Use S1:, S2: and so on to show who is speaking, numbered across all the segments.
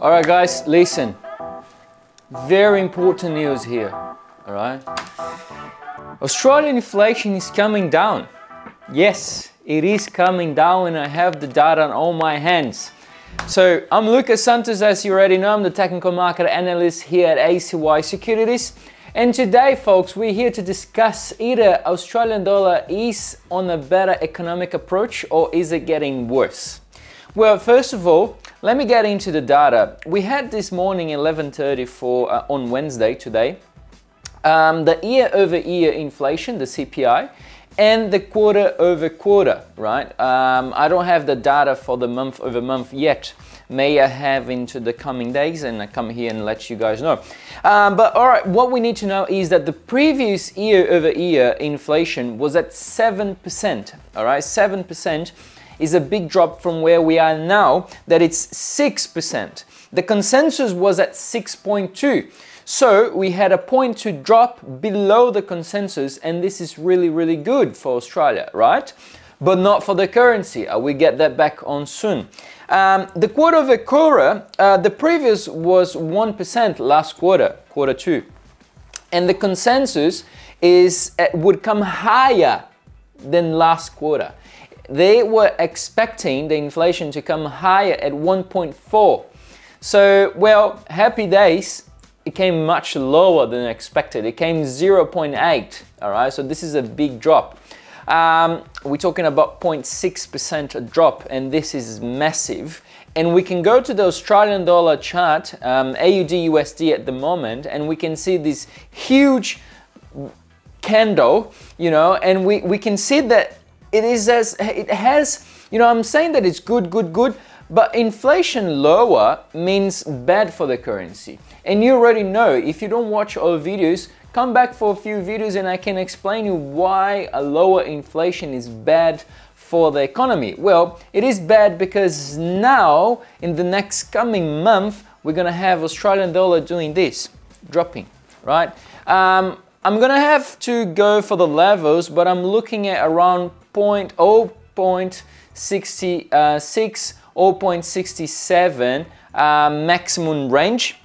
S1: All right, guys, listen. Very important news here. All right. Australian inflation is coming down. Yes, it is coming down, and I have the data on all my hands. So I'm Luca Santos, as you already know, I'm the technical market analyst here at ACY Securities. And today, folks, we're here to discuss either Australian dollar is on a better economic approach or is it getting worse? Well, first of all, let me get into the data. We had this morning 11:30 for uh, on Wednesday today. Um, the year-over-year inflation, the CPI, and the quarter over quarter, right? Um, I don't have the data for the month over month yet. May I have into the coming days and I come here and let you guys know. Um, but all right, what we need to know is that the previous year over year inflation was at 7%, all right? 7% is a big drop from where we are now that it's 6%. The consensus was at 6.2. So we had a point to drop below the consensus and this is really, really good for Australia, right? But not for the currency. Uh, we get that back on soon. Um, the quarter over quarter, uh, the previous was 1% last quarter, quarter two. And the consensus is uh, would come higher than last quarter they were expecting the inflation to come higher at 1.4. So, well, happy days, it came much lower than expected. It came 0.8, all right? So this is a big drop. Um, we're talking about 0.6% drop, and this is massive. And we can go to the Australian dollar chart, um, AUD USD at the moment, and we can see this huge candle, you know, and we, we can see that it is as it has you know i'm saying that it's good good good but inflation lower means bad for the currency. And you already know if you don't watch our videos come back for a few videos and i can explain you why a lower inflation is bad for the economy. Well it is bad because now in the next coming month we're going to have australian dollar doing this dropping right? Um, i'm going to have to go for the levels but i'm looking at around 0.66 0.67 uh, maximum range.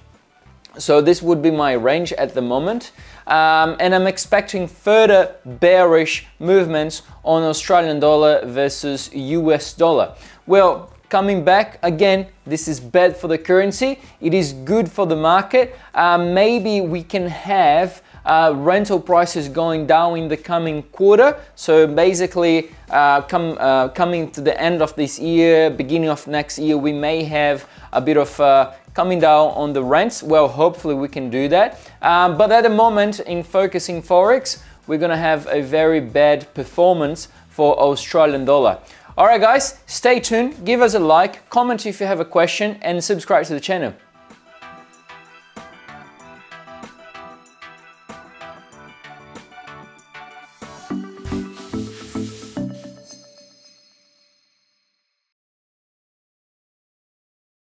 S1: So this would be my range at the moment. Um, and I'm expecting further bearish movements on Australian dollar versus US dollar. Well, coming back again, this is bad for the currency. It is good for the market. Uh, maybe we can have uh, rental prices going down in the coming quarter. So basically, uh, come, uh, coming to the end of this year, beginning of next year, we may have a bit of uh, coming down on the rents. Well, hopefully we can do that. Um, but at the moment, in focusing Forex, we're gonna have a very bad performance for Australian dollar. All right, guys, stay tuned, give us a like, comment if you have a question, and subscribe to the channel.